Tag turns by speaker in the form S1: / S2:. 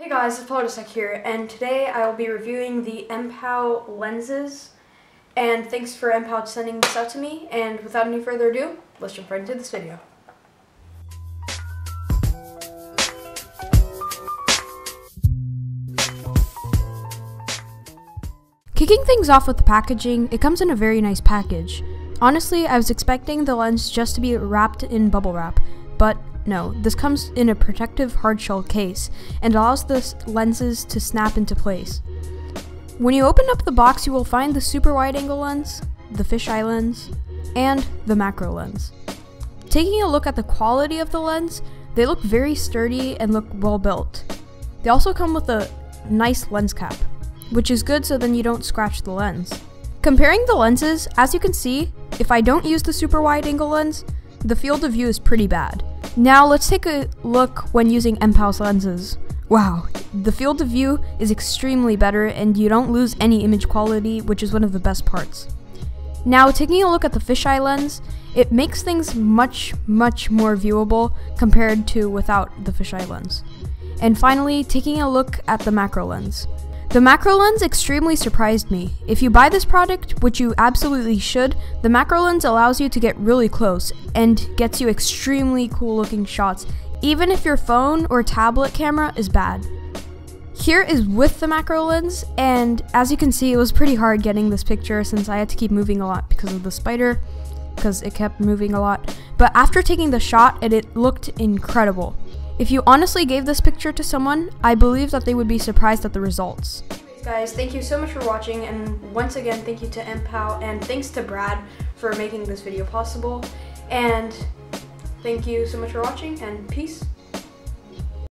S1: Hey guys, it's Politesec here, and today I will be reviewing the MPOW lenses. And thanks for MPOW sending this out to me, and without any further ado, let's jump right into this video. Kicking things off with the packaging, it comes in a very nice package. Honestly, I was expecting the lens just to be wrapped in bubble wrap, but no, this comes in a protective hardshell case and allows the lenses to snap into place. When you open up the box, you will find the super wide angle lens, the fisheye lens, and the macro lens. Taking a look at the quality of the lens, they look very sturdy and look well built. They also come with a nice lens cap, which is good so then you don't scratch the lens. Comparing the lenses, as you can see, if I don't use the super wide angle lens, the field of view is pretty bad. Now let's take a look when using MPOW's lenses. Wow, the field of view is extremely better and you don't lose any image quality, which is one of the best parts. Now taking a look at the fisheye lens, it makes things much, much more viewable compared to without the fisheye lens. And finally, taking a look at the macro lens. The macro lens extremely surprised me. If you buy this product, which you absolutely should, the macro lens allows you to get really close and gets you extremely cool looking shots, even if your phone or tablet camera is bad. Here is with the macro lens, and as you can see, it was pretty hard getting this picture since I had to keep moving a lot because of the spider, because it kept moving a lot. But after taking the shot, it, it looked incredible. If you honestly gave this picture to someone, I believe that they would be surprised at the results. Guys, thank you so much for watching, and once again, thank you to MPOW, and thanks to Brad for making this video possible. And thank you so much for watching, and peace.